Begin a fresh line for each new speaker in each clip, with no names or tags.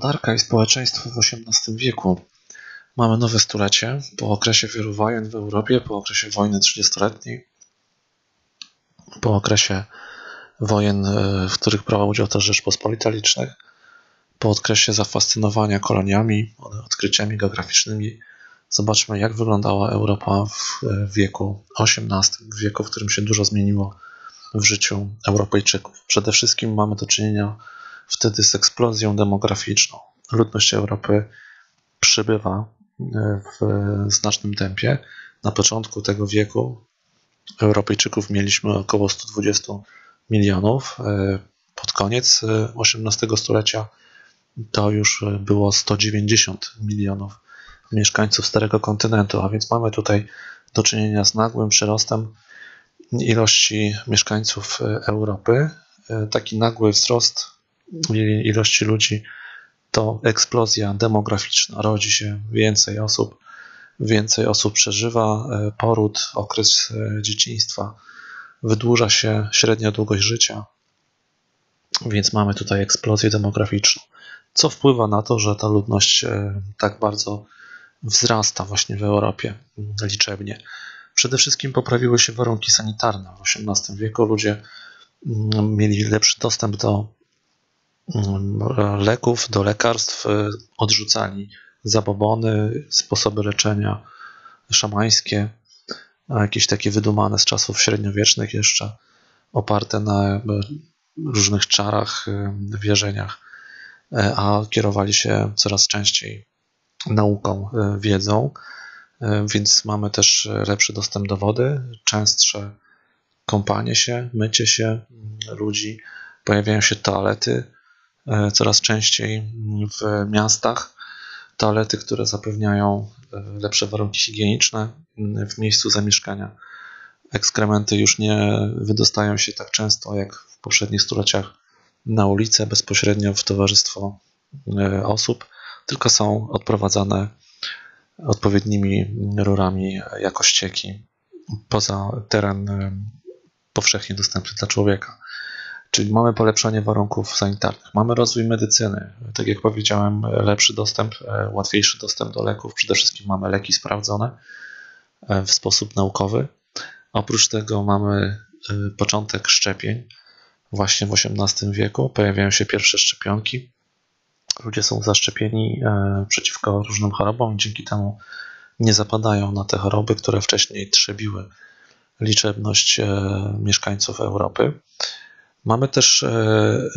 gospodarka i społeczeństwo w XVIII wieku. Mamy nowe stulecie po okresie wielu wojen w Europie, po okresie wojny trzydziestoletniej, po okresie wojen, e, w których brała udział też Rzeczpospolita licznych, po okresie zafascynowania koloniami, odkryciami geograficznymi. Zobaczmy, jak wyglądała Europa w e, wieku XVIII, w wieku, w którym się dużo zmieniło w życiu Europejczyków. Przede wszystkim mamy do czynienia wtedy z eksplozją demograficzną. Ludność Europy przybywa e, w znacznym tempie. Na początku tego wieku Europejczyków mieliśmy około 120 milionów. E, pod koniec XVIII e, stulecia to już było 190 milionów mieszkańców Starego Kontynentu, a więc mamy tutaj do czynienia z nagłym przyrostem ilości mieszkańców Europy. Taki nagły wzrost ilości ludzi to eksplozja demograficzna. Rodzi się więcej osób, więcej osób przeżywa e, poród, okres e, dzieciństwa, wydłuża się średnia długość życia, więc mamy tutaj eksplozję demograficzną, co wpływa na to, że ta ludność e, tak bardzo wzrasta właśnie w Europie liczebnie. Przede wszystkim poprawiły się warunki sanitarne. W XVIII wieku ludzie mm, mieli lepszy dostęp do leków, do lekarstw e, odrzucali zabobony, sposoby leczenia szamańskie, jakieś takie wydumane z czasów średniowiecznych jeszcze, oparte na różnych czarach, e, wierzeniach, a kierowali się coraz częściej nauką, wiedzą, więc mamy też lepszy dostęp do wody, częstsze kąpanie się, mycie się ludzi, pojawiają się toalety, coraz częściej w miastach. Toalety, które zapewniają e, lepsze warunki higieniczne w miejscu zamieszkania. Ekskrementy już nie wydostają się tak często jak w poprzednich stuleciach na ulicę, bezpośrednio w towarzystwo e, osób, tylko są odprowadzane odpowiednimi rurami jako ścieki poza teren powszechnie dostępny dla człowieka. Czyli mamy polepszanie warunków sanitarnych, mamy rozwój medycyny, tak jak powiedziałem, lepszy dostęp, e, łatwiejszy dostęp do leków. Przede wszystkim mamy leki sprawdzone e, w sposób naukowy. Oprócz tego mamy e, początek szczepień. Właśnie w XVIII wieku pojawiają się pierwsze szczepionki. Ludzie są zaszczepieni przeciwko różnym chorobom i dzięki temu nie zapadają na te choroby, które wcześniej trzebiły liczebność mieszkańców Europy. Mamy też e,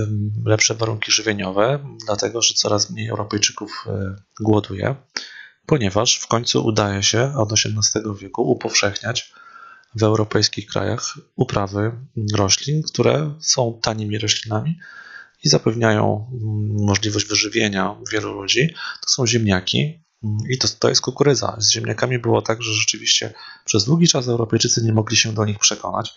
lepsze warunki żywieniowe, dlatego że coraz mniej Europejczyków e, głoduje, ponieważ w końcu udaje się od XVIII wieku upowszechniać w europejskich krajach uprawy roślin, które są tanimi roślinami i zapewniają możliwość wyżywienia wielu ludzi. To są ziemniaki i to, to jest kukurydza. Z ziemniakami było tak, że rzeczywiście przez długi czas Europejczycy nie mogli się do nich przekonać.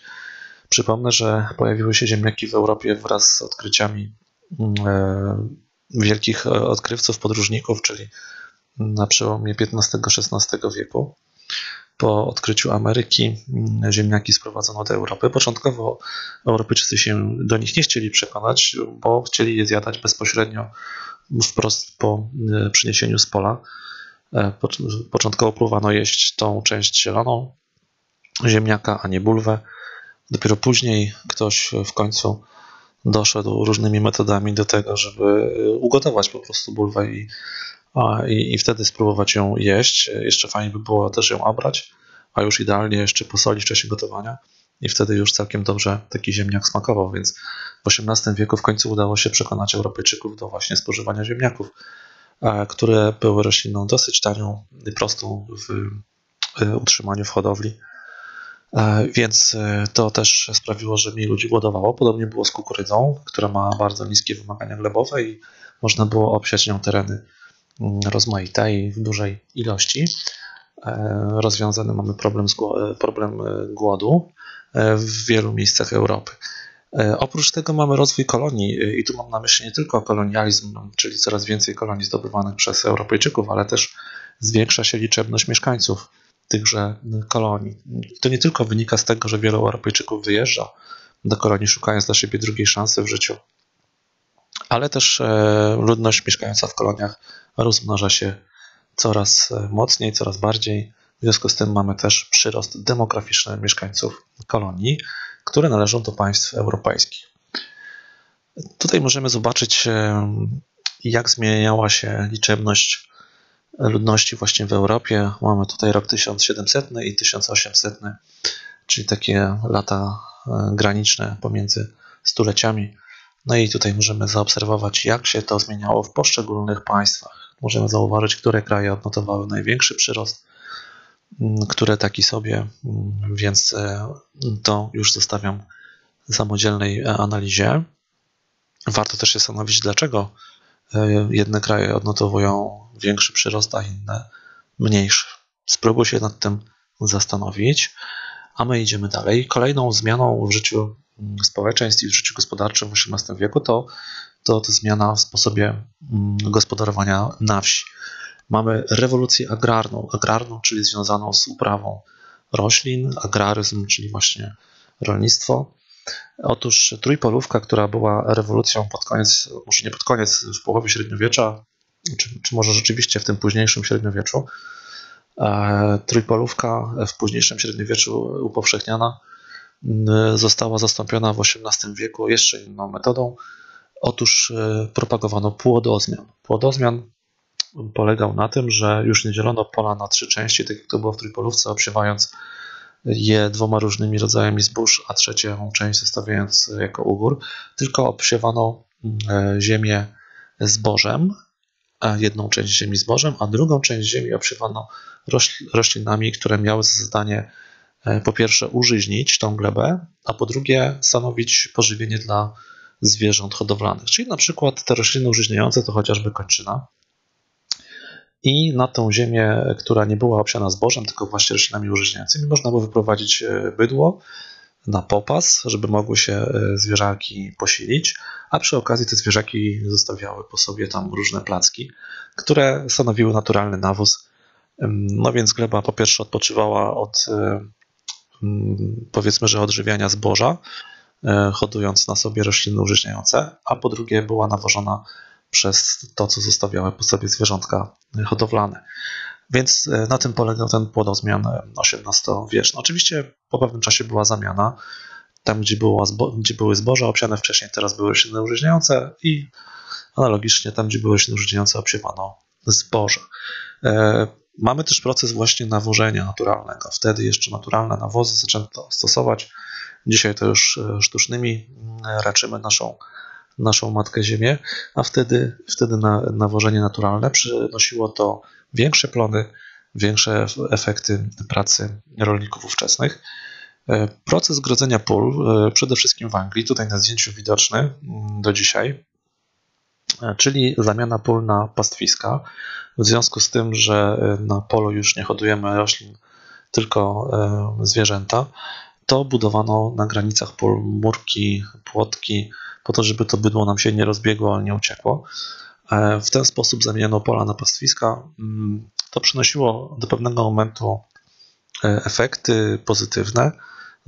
Przypomnę, że pojawiły się ziemniaki w Europie wraz z odkryciami mm, e, wielkich e, odkrywców, podróżników, czyli na przełomie XV-XVI wieku. Po odkryciu Ameryki mm, ziemniaki sprowadzono do Europy. Początkowo Europejczycy się do nich nie chcieli przekonać, bo chcieli je zjadać bezpośrednio, wprost po e, przyniesieniu z pola. Początkowo próbowano jeść tą część zieloną ziemniaka, a nie bulwę. Dopiero później ktoś w końcu doszedł różnymi metodami do tego, żeby ugotować po prostu bulwę i, i, i wtedy spróbować ją jeść. Jeszcze fajnie by było też ją obrać, a już idealnie jeszcze posolić w czasie gotowania i wtedy już całkiem dobrze taki ziemniak smakował, więc w XVIII wieku w końcu udało się przekonać Europejczyków do właśnie spożywania ziemniaków, które były rośliną dosyć tanią i prostą w utrzymaniu w hodowli E, więc e, to też sprawiło, że mniej ludzi głodowało. Podobnie było z kukurydzą, która ma bardzo niskie wymagania glebowe i można było obsiać nią tereny mm, rozmaite i w dużej ilości. E, rozwiązany mamy problem, problem głodu w wielu miejscach Europy. Oprócz tego mamy rozwój kolonii i tu mam na myśli nie tylko kolonializm, czyli coraz więcej kolonii zdobywanych przez Europejczyków, ale też zwiększa się liczebność mieszkańców tychże kolonii. To nie tylko wynika z tego, że wielu Europejczyków wyjeżdża do kolonii, szukając dla siebie drugiej szansy w życiu, ale też ludność mieszkająca w koloniach rozmnaża się coraz mocniej, coraz bardziej. W związku z tym mamy też przyrost demograficzny mieszkańców kolonii, które należą do państw europejskich. Tutaj możemy zobaczyć, jak zmieniała się liczebność ludności właśnie w Europie. Mamy tutaj rok 1700 i 1800, czyli takie lata e, graniczne pomiędzy stuleciami. No i tutaj możemy zaobserwować, jak się to zmieniało w poszczególnych państwach. Możemy zauważyć, które kraje odnotowały największy przyrost, które taki sobie, więc e, to już zostawiam samodzielnej e, analizie. Warto też się zastanowić, dlaczego jedne kraje odnotowują większy przyrost, a inne mniejszy. Spróbuj się nad tym zastanowić, a my idziemy dalej. Kolejną zmianą w życiu mm, społeczeństw i w życiu gospodarczym w XVIII wieku to, to, to zmiana w sposobie mm, gospodarowania na wsi. Mamy rewolucję agrarną, agrarną, czyli związaną z uprawą roślin, agraryzm, czyli właśnie rolnictwo. Otóż trójpolówka, która była rewolucją pod koniec, może nie pod koniec, w połowie średniowiecza, czy, czy może rzeczywiście w tym późniejszym średniowieczu, e, trójpolówka w późniejszym średniowieczu upowszechniana została zastąpiona w XVIII wieku jeszcze inną metodą. Otóż e, propagowano płodozmian. Płodozmian polegał na tym, że już nie dzielono pola na trzy części, tak jak to było w trójpolówce, obsiewając je dwoma różnymi rodzajami zbóż, a trzecią część zostawiając jako ugór, tylko obsiewano e, ziemię zbożem, jedną część ziemi zbożem, a drugą część ziemi obsiewano roślinami, które miały za zadanie e, po pierwsze użyźnić tą glebę, a po drugie stanowić pożywienie dla zwierząt hodowlanych. Czyli na przykład te rośliny użyźniające to chociażby kończyna. I na tą ziemię, która nie była obsiana zbożem, tylko właśnie roślinami użyźniającymi, można było wyprowadzić e, bydło na popas, żeby mogły się e, zwierzaki posilić, a przy okazji te zwierzaki zostawiały po sobie tam różne placki, które stanowiły naturalny nawóz. No więc gleba po pierwsze odpoczywała od e, powiedzmy, że odżywiania zboża, hodując na sobie rośliny użyźniające, a po drugie była nawożona przez to, co zostawiały po sobie zwierzątka hodowlane. Więc e, na tym polegał ten płodozmian XVIII-wieczny. Oczywiście po pewnym czasie była zamiana. Tam, gdzie, gdzie były zboża obsiane wcześniej, teraz były rośliny użyźniające i analogicznie tam, gdzie były rośliny użyźniające, obsiewano zboże. E, mamy też proces właśnie nawożenia naturalnego. Wtedy jeszcze naturalne nawozy zaczęto stosować. Dzisiaj to już e, sztucznymi raczymy naszą naszą matkę Ziemię, a wtedy, wtedy na, nawożenie naturalne przynosiło to większe plony, większe efekty pracy rolników ówczesnych. E, proces grodzenia pól, e, przede wszystkim w Anglii, tutaj na zdjęciu widoczny mm, do dzisiaj, e, czyli zamiana pól na pastwiska. W związku z tym, że na polu już nie hodujemy roślin, tylko zwierzęta, to budowano na granicach pól murki, płotki, po to, żeby to bydło nam się nie rozbiegło, nie uciekło. E, w ten sposób zamieniono pola na pastwiska. Mm, to przynosiło do pewnego momentu e, efekty pozytywne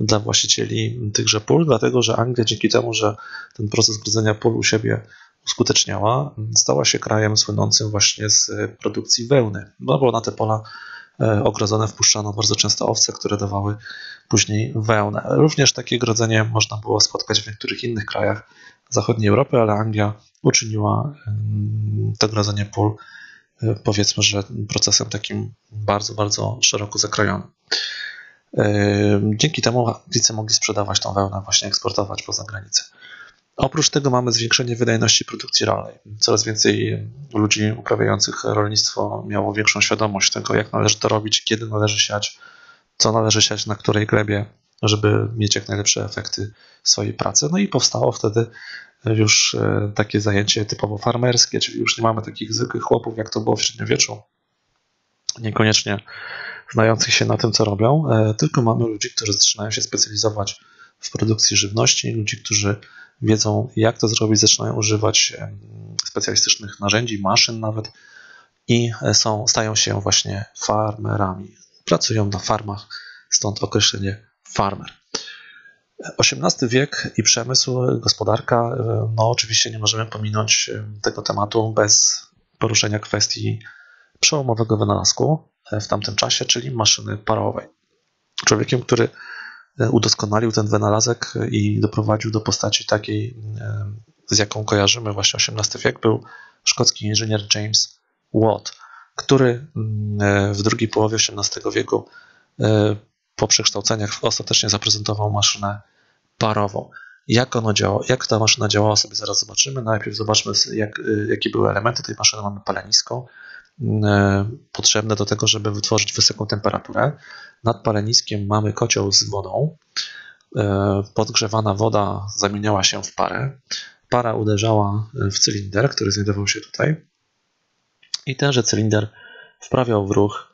dla właścicieli tychże pól, dlatego że Anglia dzięki temu, że ten proces grodzenia pól u siebie uskuteczniała, stała się krajem słynącym właśnie z produkcji wełny, no bo na te pola ogrodzone wpuszczano bardzo często owce, które dawały później wełnę. Również takie grodzenie można było spotkać w niektórych innych krajach zachodniej Europy, ale Anglia uczyniła to grodzenie pól e, powiedzmy, że procesem takim bardzo, bardzo szeroko zakrojonym. E, dzięki temu Anglicy mogli sprzedawać tą wełnę, właśnie eksportować poza granicę. Oprócz tego mamy zwiększenie wydajności produkcji rolnej. Coraz więcej ludzi uprawiających rolnictwo miało większą świadomość tego, jak należy to robić, kiedy należy siać, co należy siać na której glebie, żeby mieć jak najlepsze efekty swojej pracy. No i powstało wtedy już e, takie zajęcie typowo farmerskie, czyli już nie mamy takich zwykłych chłopów, jak to było w średniowieczu, niekoniecznie znających się na tym, co robią, e, tylko mamy ludzi, którzy zaczynają się specjalizować w produkcji żywności, ludzi, którzy wiedzą, jak to zrobić, zaczynają używać specjalistycznych narzędzi, maszyn nawet i e, są, stają się właśnie farmerami pracują na farmach, stąd określenie farmer. XVIII wiek i przemysł, gospodarka, no oczywiście nie możemy pominąć tego tematu bez poruszenia kwestii przełomowego wynalazku w tamtym czasie, czyli maszyny parowej. Człowiekiem, który udoskonalił ten wynalazek i doprowadził do postaci takiej, z jaką kojarzymy właśnie XVIII wiek, był szkocki inżynier James Watt, który w drugiej połowie XVIII wieku po przekształceniach ostatecznie zaprezentował maszynę parową. Jak ono działa, jak ta maszyna działała, sobie zaraz zobaczymy. Najpierw zobaczmy, jak, jakie były elementy tej maszyny. Mamy palenisko, potrzebne do tego, żeby wytworzyć wysoką temperaturę. Nad paleniskiem mamy kocioł z wodą. Y, podgrzewana woda zamieniała się w parę. Para uderzała w cylinder, który znajdował się tutaj. I tenże cylinder wprawiał w ruch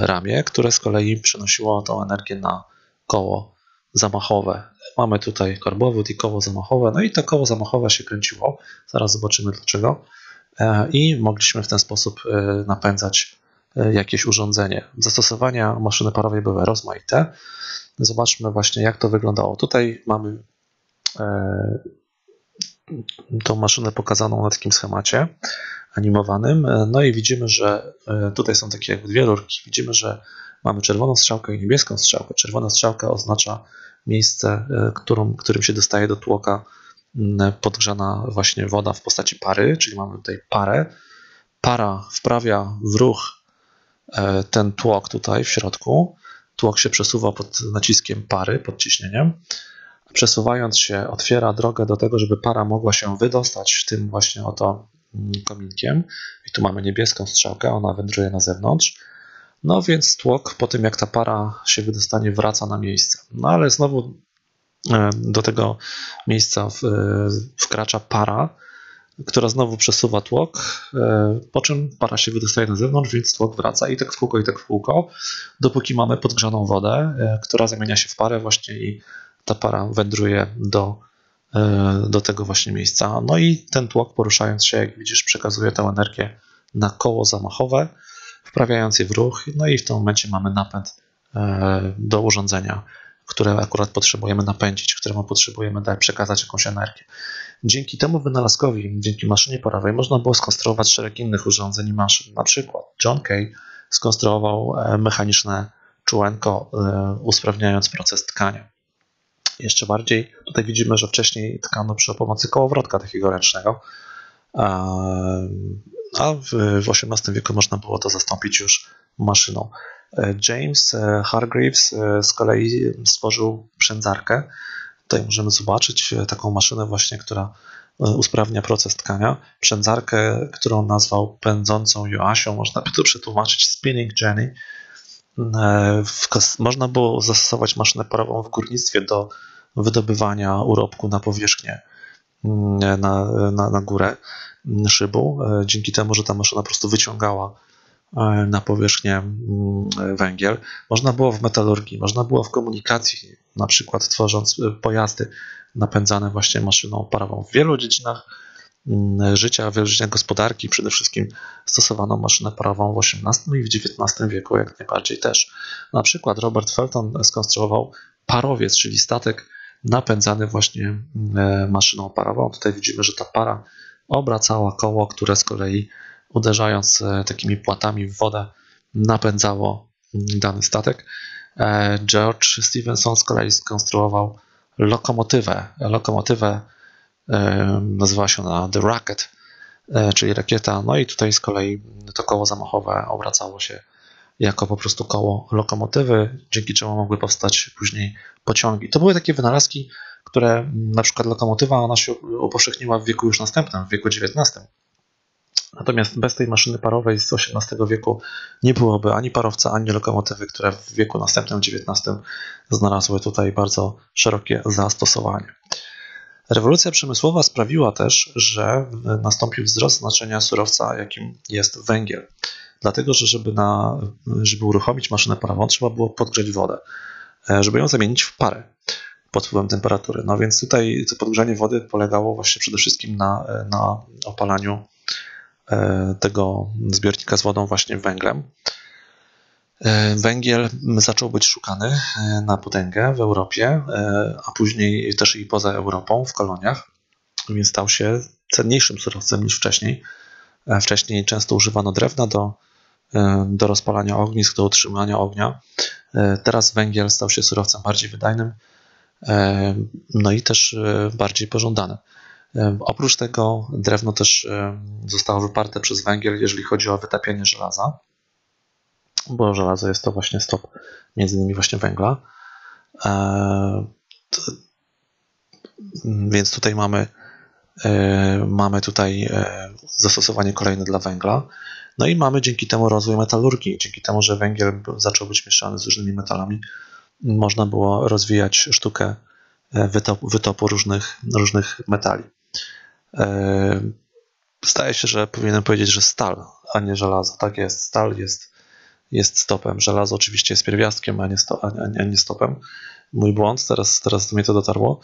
ramię, które z kolei przenosiło tą energię na koło zamachowe. Mamy tutaj korbowód i koło zamachowe, no i to koło zamachowe się kręciło, zaraz zobaczymy dlaczego. E, I mogliśmy w ten sposób e, napędzać e, jakieś urządzenie. Zastosowania maszyny parowej były rozmaite. Zobaczmy właśnie, jak to wyglądało. Tutaj mamy tą maszynę pokazaną na takim schemacie animowanym. No i widzimy, że tutaj są takie dwie rurki. Widzimy, że mamy czerwoną strzałkę i niebieską strzałkę. Czerwona strzałka oznacza miejsce, którą, którym się dostaje do tłoka podgrzana właśnie woda w postaci pary, czyli mamy tutaj parę. Para wprawia w ruch e, ten tłok tutaj w środku. Tłok się przesuwa pod naciskiem pary, pod ciśnieniem. Przesuwając się, otwiera drogę do tego, żeby para mogła się wydostać tym właśnie oto kominkiem. I tu mamy niebieską strzałkę, ona wędruje na zewnątrz. No więc tłok po tym, jak ta para się wydostanie, wraca na miejsce. No ale znowu do tego miejsca e, wkracza para, która znowu przesuwa tłok, e, po czym para się wydostaje na zewnątrz, więc tłok wraca i tak w kółko, i tak w kółko, dopóki mamy podgrzaną wodę, która zamienia się w parę właśnie i ta para wędruje do, do tego właśnie miejsca. No i ten tłok poruszając się, jak widzisz, przekazuje tę energię na koło zamachowe, wprawiając je w ruch, no i w tym momencie mamy napęd e, do urządzenia, które akurat potrzebujemy napędzić, któremu potrzebujemy dać przekazać jakąś energię. Dzięki temu wynalazkowi, dzięki maszynie parowej, można było skonstruować szereg innych urządzeń i maszyn. Na przykład John Kay skonstruował e, mechaniczne czułenko, e, usprawniając proces tkania. Jeszcze bardziej tutaj widzimy, że wcześniej tkano przy pomocy kołowrotka takiego ręcznego a w, XVIII wieku można było to zastąpić już maszyną. E, James e, Hargreaves e, z kolei stworzył przędzarkę. Tutaj możemy zobaczyć taką maszynę właśnie, która usprawnia proces tkania. Przędzarkę, którą nazwał pędzącą Joasią, można by to przetłumaczyć spinning Jenny. Można było zastosować maszynę parową w górnictwie do wydobywania urobku na powierzchnię, mm, na, na, na górę szybu, e, dzięki temu, że ta maszyna po prostu wyciągała na powierzchnię mm, węgiel. Można było w metalurgii, można było w komunikacji, na przykład tworząc e, pojazdy napędzane właśnie maszyną parową. W wielu dziedzinach mm, życia, wielu dziedzinach gospodarki przede wszystkim stosowano maszynę parową w XVIII i w XIX wieku jak najbardziej też. Na przykład Robert Felton skonstruował parowiec, czyli statek napędzany właśnie maszyną parową. Tutaj widzimy, że ta para obracała koło, które z kolei uderzając e, takimi płatami w wodę napędzało mm, dany statek. E, George Stevenson z kolei skonstruował lokomotywę. Lokomotywę e, nazywała się ona The Rocket, czyli rakieta. No i tutaj z kolei to koło zamachowe obracało się jako po prostu koło lokomotywy, dzięki czemu mogły powstać później pociągi. To były takie wynalazki które na przykład lokomotywa, ona się upowszechniła w wieku już następnym, w wieku XIX. Natomiast bez tej maszyny parowej z XVIII wieku nie byłoby ani parowca, ani lokomotywy, które w wieku następnym, XIX, znalazły tutaj bardzo szerokie zastosowanie. Rewolucja przemysłowa sprawiła też, że nastąpił wzrost znaczenia surowca, jakim jest węgiel. Dlatego, że żeby, na, żeby uruchomić maszynę parową, trzeba było podgrzeć wodę, żeby ją zamienić w parę pod wpływem temperatury. No więc tutaj to podgrzanie wody polegało właśnie przede wszystkim na, na opalaniu e, tego zbiornika z wodą właśnie węglem. Węgiel zaczął być szukany na potęgę w Europie, a później też i poza Europą, w koloniach, więc stał się cenniejszym surowcem niż wcześniej. Wcześniej często używano drewna do, do rozpalania ognisk, do utrzymania ognia. Teraz węgiel stał się surowcem bardziej wydajnym, no i też bardziej pożądanym. Oprócz tego drewno też zostało wyparte przez węgiel, jeżeli chodzi o wytapianie żelaza, bo żelazo jest to właśnie stop między innymi właśnie węgla. Więc tutaj mamy, mamy tutaj zastosowanie kolejne dla węgla. No i mamy dzięki temu rozwój metalurgii. Dzięki temu, że węgiel zaczął być mieszany z różnymi metalami, można było rozwijać sztukę wytopu, wytopu różnych, różnych metali. Zdaje się, że powinienem powiedzieć, że stal, a nie żelazo. Tak jest, stal jest, jest stopem. Żelazo oczywiście jest pierwiastkiem, a nie, sto, a nie stopem. Mój błąd, teraz, teraz do mnie to dotarło.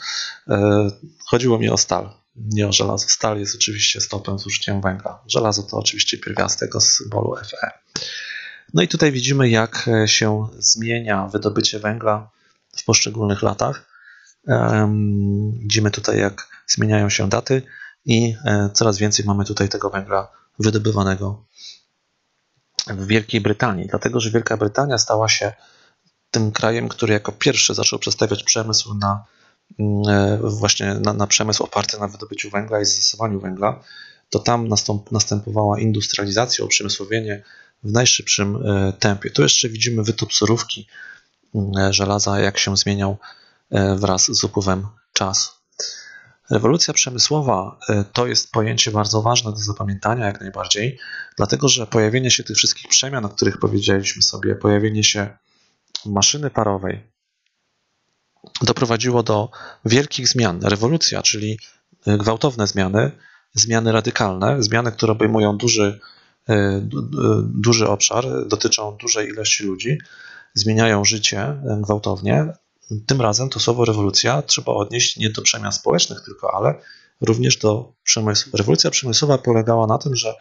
Chodziło mi o stal, nie o żelazo. Stal jest oczywiście stopem z użyciem węgla. Żelazo to oczywiście pierwiastek o symbolu Fe. No i tutaj widzimy, jak się zmienia wydobycie węgla w poszczególnych latach. Widzimy tutaj, jak zmieniają się daty i e, coraz więcej mamy tutaj tego węgla wydobywanego w Wielkiej Brytanii, dlatego że Wielka Brytania stała się tym krajem, który jako pierwszy zaczął przestawiać przemysł na mm, e, właśnie na, na przemysł oparty na wydobyciu węgla i zastosowaniu węgla, to tam nastąp, następowała industrializacja, uprzemysłowienie w najszybszym e, tempie. Tu jeszcze widzimy wytop surówki mm, żelaza, jak się zmieniał wraz z upływem czasu. Rewolucja przemysłowa e, to jest pojęcie bardzo ważne do zapamiętania jak najbardziej, dlatego że pojawienie się tych wszystkich przemian, o których powiedzieliśmy sobie, pojawienie się maszyny parowej doprowadziło do wielkich zmian. Rewolucja, czyli e, gwałtowne zmiany, zmiany radykalne, zmiany, które obejmują duży, e, duży obszar, dotyczą dużej ilości ludzi, zmieniają życie gwałtownie, tym razem to słowo rewolucja trzeba odnieść nie do przemian społecznych tylko, ale również do przemysłu. Rewolucja przemysłowa polegała na tym, że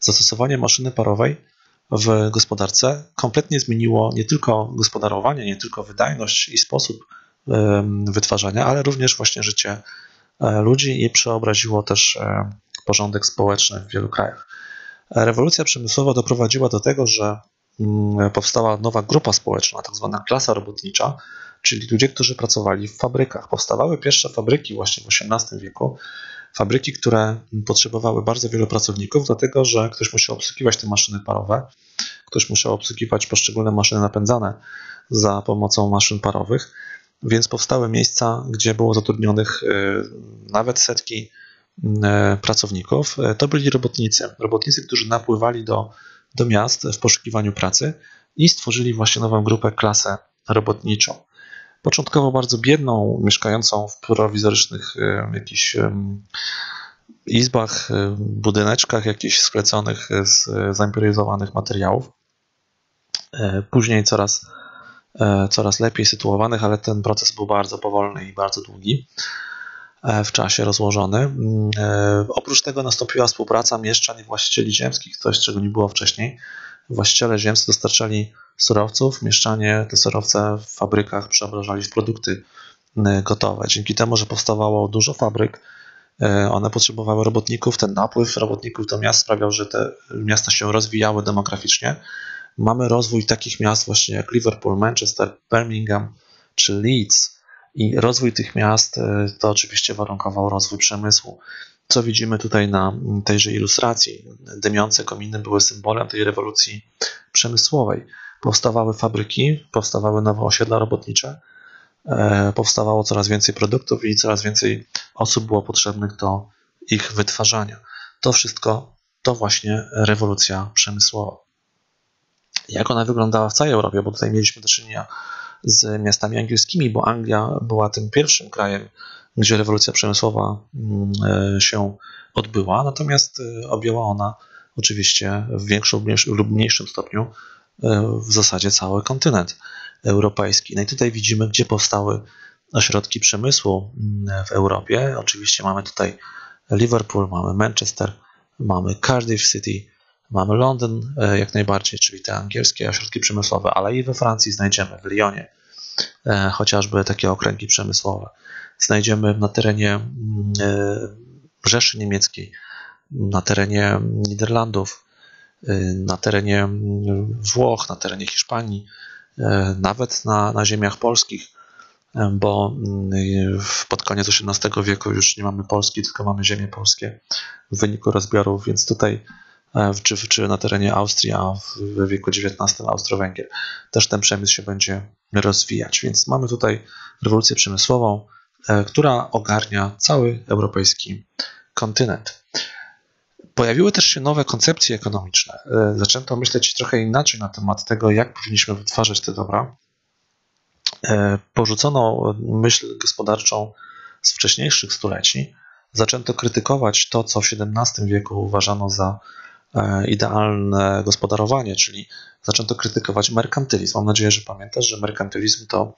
zastosowanie maszyny parowej w gospodarce kompletnie zmieniło nie tylko gospodarowanie, nie tylko wydajność i sposób wytwarzania, ale również właśnie życie e, ludzi i przeobraziło też e, porządek społeczny w wielu krajach. Rewolucja przemysłowa doprowadziła do tego, że mm, powstała nowa grupa społeczna, tak zwana klasa robotnicza, czyli ludzie, którzy pracowali w fabrykach. Powstawały pierwsze fabryki właśnie w XVIII wieku, fabryki, które potrzebowały bardzo wielu pracowników, dlatego że ktoś musiał obsługiwać te maszyny parowe, ktoś musiał obsługiwać poszczególne maszyny napędzane za pomocą maszyn parowych, więc powstały miejsca, gdzie było zatrudnionych y, nawet setki y, pracowników. To byli robotnicy, robotnicy, którzy napływali do, do miast w poszukiwaniu pracy i stworzyli właśnie nową grupę, klasę robotniczą początkowo bardzo biedną, mieszkającą w prowizorycznych e, jakichś izbach, e, budyneczkach jakichś skleconych z zaimperyzowanych materiałów. E, później coraz, coraz lepiej sytuowanych, ale ten proces był bardzo powolny i bardzo długi w czasie rozłożony. Mm, oprócz tego nastąpiła współpraca mieszczan i właścicieli ziemskich, coś czego nie było wcześniej. Właściciele ziemscy dostarczali surowców, mieszczanie te surowce w fabrykach przeobrażali w produkty e, gotowe. Dzięki temu, że powstawało dużo fabryk, e, one potrzebowały robotników, ten napływ robotników do miast sprawiał, że te miasta się rozwijały demograficznie. Mamy rozwój takich miast właśnie jak Liverpool, Manchester, Birmingham czy Leeds. I rozwój tych miast e, to oczywiście warunkował rozwój przemysłu. Co widzimy tutaj na tejże ilustracji? Dymiące kominy były symbolem tej rewolucji przemysłowej powstawały fabryki, powstawały nowe osiedla robotnicze, e, powstawało coraz więcej produktów i coraz więcej osób było potrzebnych do ich wytwarzania. To wszystko to właśnie rewolucja przemysłowa. Jak ona wyglądała w całej Europie, bo tutaj mieliśmy do czynienia z miastami angielskimi, bo Anglia była tym pierwszym krajem, gdzie rewolucja przemysłowa mm, e, się odbyła, natomiast e, objęła ona oczywiście w większym lub mniejszym stopniu w zasadzie cały kontynent europejski. No i tutaj widzimy, gdzie powstały ośrodki przemysłu mm, w Europie. Oczywiście mamy tutaj Liverpool, mamy Manchester, mamy Cardiff City, Mamy Londyn jak najbardziej, czyli te angielskie ośrodki przemysłowe, ale i we Francji znajdziemy, w Lyonie, chociażby takie okręgi przemysłowe. Znajdziemy na terenie mm, Rzeszy Niemieckiej, na terenie Niderlandów, na terenie Włoch, na terenie Hiszpanii, nawet na, na ziemiach polskich, bo pod koniec XVIII wieku już nie mamy Polski, tylko mamy ziemie polskie w wyniku rozbiorów, więc tutaj czy, czy na terenie Austrii, a w wieku XIX Austro-Węgier też ten przemysł się będzie rozwijać. Więc mamy tutaj rewolucję przemysłową, która ogarnia cały europejski kontynent. Pojawiły też się nowe koncepcje ekonomiczne. E, zaczęto myśleć trochę inaczej na temat tego, jak powinniśmy wytwarzać te dobra. E, porzucono myśl gospodarczą z wcześniejszych stuleci. Zaczęto krytykować to, co w XVII wieku uważano za e, idealne gospodarowanie, czyli zaczęto krytykować merkantylizm. Mam nadzieję, że pamiętasz, że merkantylizm to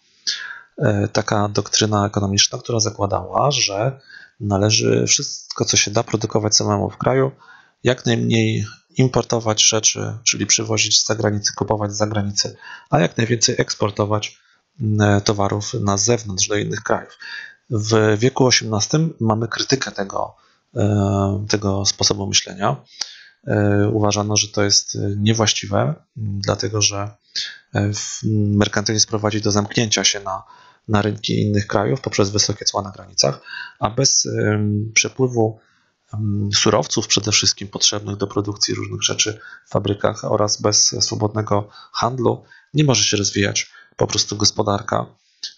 taka doktryna ekonomiczna, która zakładała, że należy wszystko, co się da produkować samemu w kraju, jak najmniej importować rzeczy, czyli przywozić z zagranicy, kupować z zagranicy, a jak najwięcej eksportować mm, towarów na zewnątrz do innych krajów. W wieku XVIII mamy krytykę tego, e, tego sposobu myślenia. E, uważano, że to jest niewłaściwe, dlatego że e, merkantylizm prowadzi do zamknięcia się na na rynki innych krajów poprzez wysokie cła na granicach, a bez przepływu surowców przede wszystkim potrzebnych do produkcji różnych rzeczy w fabrykach oraz bez swobodnego handlu nie może się rozwijać po prostu gospodarka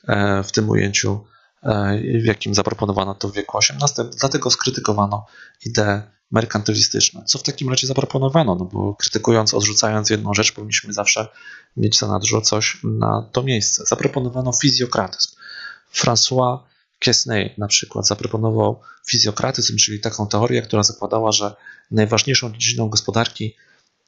e, w tym ujęciu, e, w jakim zaproponowano to w wieku XVIII. Dlatego skrytykowano ideę merkantylistyczne. Co w takim razie zaproponowano? No bo krytykując, odrzucając jedną rzecz, powinniśmy zawsze mieć za nadrzu coś na to miejsce. Zaproponowano fizjokratyzm. François Quesnay na przykład zaproponował fizjokratyzm, czyli taką teorię, która zakładała, że najważniejszą dziedziną gospodarki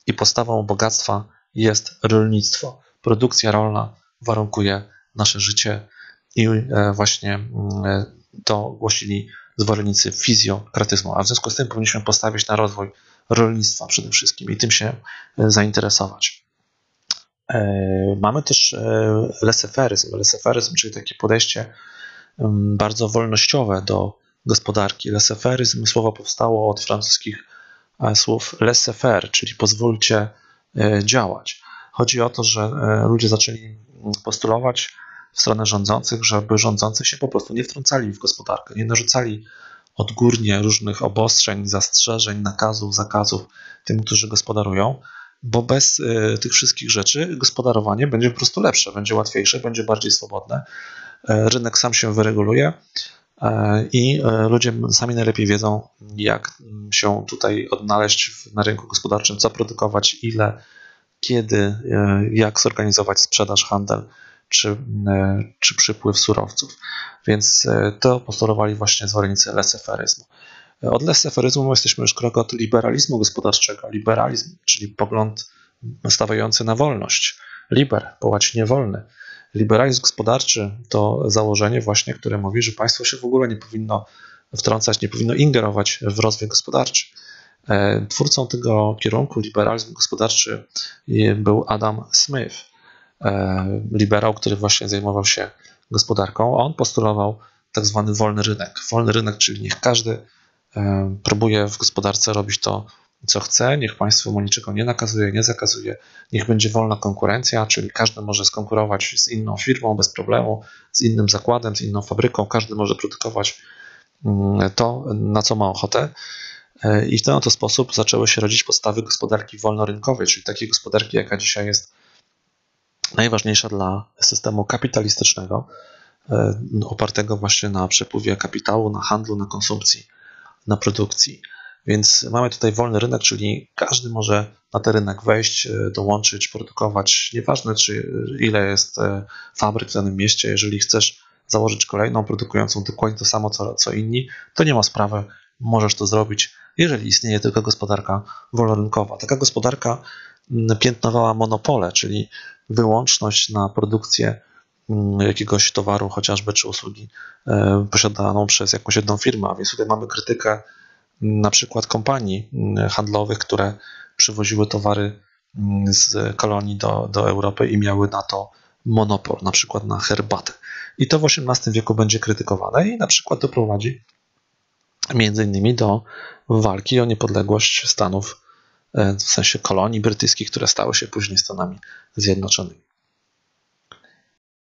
i postawą bogactwa jest rolnictwo. Produkcja rolna warunkuje nasze życie i e, właśnie mm, e, to głosili zwolennicy fizjokratyzmu, a w związku z tym powinniśmy postawić na rozwój rolnictwa przede wszystkim i tym się e, zainteresować. E, mamy też e, leseferyzm. Leseferyzm, czyli takie podejście bardzo wolnościowe do gospodarki. Leseferyzm słowo powstało od francuskich słów laissez-faire, czyli pozwólcie działać. Chodzi o to, że ludzie zaczęli postulować w stronę rządzących, żeby rządzący się po prostu nie wtrącali w gospodarkę, nie narzucali odgórnie różnych obostrzeń, zastrzeżeń, nakazów, zakazów tym, którzy gospodarują, bo bez y, tych wszystkich rzeczy gospodarowanie będzie po prostu lepsze, będzie łatwiejsze, będzie bardziej swobodne. E, rynek sam się wyreguluje e, i e, ludzie sami najlepiej wiedzą, jak się tutaj odnaleźć na rynku gospodarczym, co produkować, ile, kiedy, jak zorganizować sprzedaż, handel czy, e, czy przypływ surowców. Więc e, to postulowali właśnie zwolennicy leseferyzmu. Od leseferyzmu jesteśmy już krok od liberalizmu gospodarczego. Liberalizm, czyli pogląd stawiający na wolność. Liber, po łacinie wolny. Liberalizm gospodarczy to założenie właśnie, które mówi, że państwo się w ogóle nie powinno wtrącać, nie powinno ingerować w rozwój gospodarczy. E, twórcą tego kierunku liberalizm gospodarczy był Adam Smith. E, liberał, który właśnie zajmował się gospodarką, a on postulował tak zwany wolny rynek. Wolny rynek, czyli niech każdy e, próbuje w gospodarce robić to, co chce, niech państwo mu niczego nie nakazuje, nie zakazuje, niech będzie wolna konkurencja, czyli każdy może skonkurować z inną firmą bez problemu, z innym zakładem, z inną fabryką, każdy może produkować mm, to, na co ma ochotę. E, I w ten oto sposób zaczęły się rodzić podstawy gospodarki wolnorynkowej, czyli takiej gospodarki, jaka dzisiaj jest najważniejsza dla systemu kapitalistycznego, e, opartego właśnie na przepływie kapitału, na handlu, na konsumpcji, na produkcji. Więc mamy tutaj wolny rynek, czyli każdy może na ten rynek wejść, e, dołączyć, produkować. Nieważne, czy ile jest e, fabryk w danym mieście, jeżeli chcesz założyć kolejną produkującą dokładnie to samo co, co inni, to nie ma sprawy, możesz to zrobić, jeżeli istnieje tylko gospodarka wolnorynkowa. Taka gospodarka piętnowała monopole, czyli wyłączność na produkcję mm, jakiegoś towaru, chociażby czy usługi e, posiadaną przez jakąś jedną firmę. A więc tutaj mamy krytykę mm, na przykład kompanii mm, handlowych, które przywoziły towary z kolonii do, do Europy i miały na to monopol, na przykład na herbatę. I to w XVIII wieku będzie krytykowane i na przykład doprowadzi między innymi do walki o niepodległość Stanów, w sensie kolonii brytyjskich, które stały się później Stanami Zjednoczonymi.